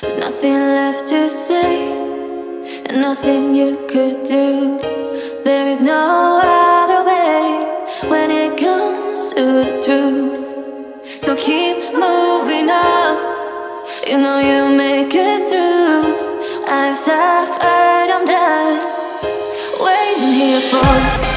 There's nothing left to say, and nothing you could do. There is no other way when it comes to the truth. So keep moving on, you know you make it through. I've suffered, I'm done waiting here for.